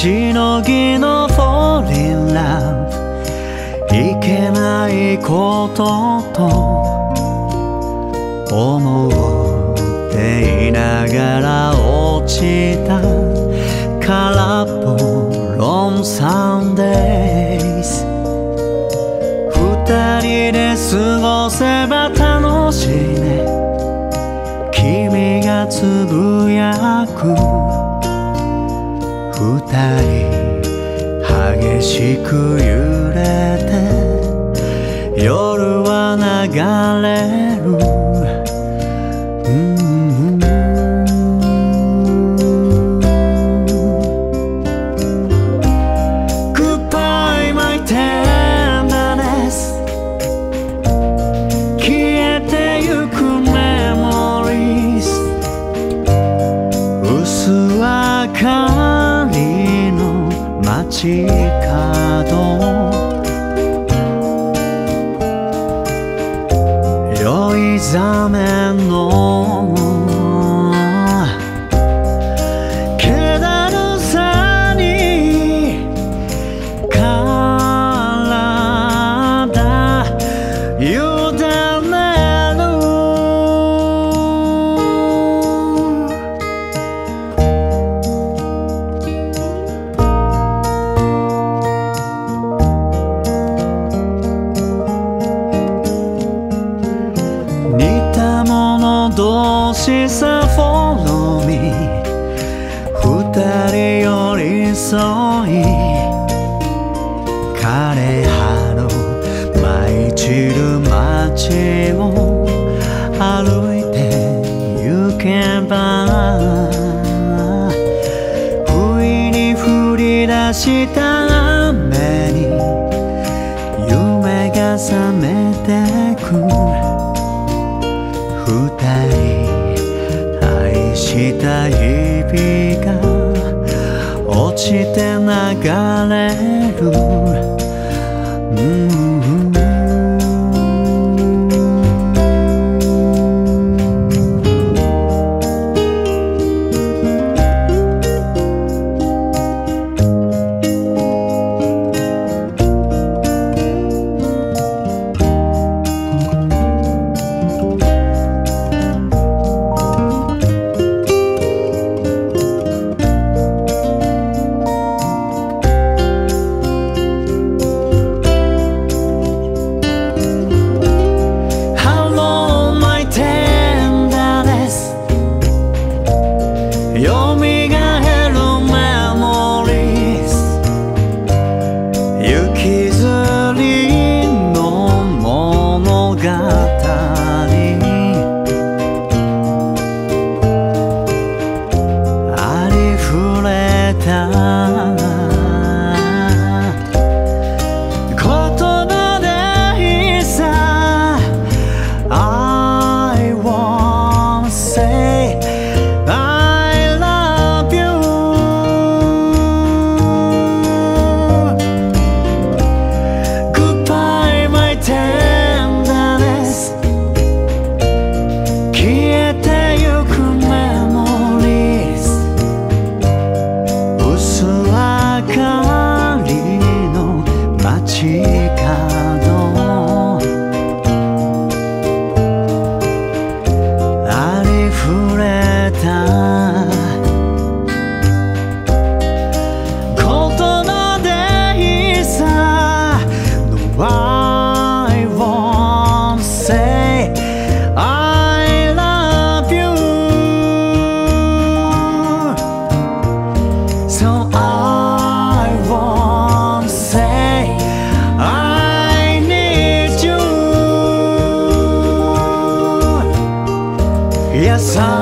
しのぎの Fall in love いけないことと思っていながら落ちた。空っぽロンサンデイズ二人で過ごせば楽しいね。君がつぶやくたり激しく揺街角酔いざめ同士さ Follow me 二人寄り添い枯れ葉の舞い散る街を歩いて行けば不意に降り出した雨に夢が覚めてくきた日々が落ちて流れる、よみがえるメモリスズ。行きずりの物語。起。sun.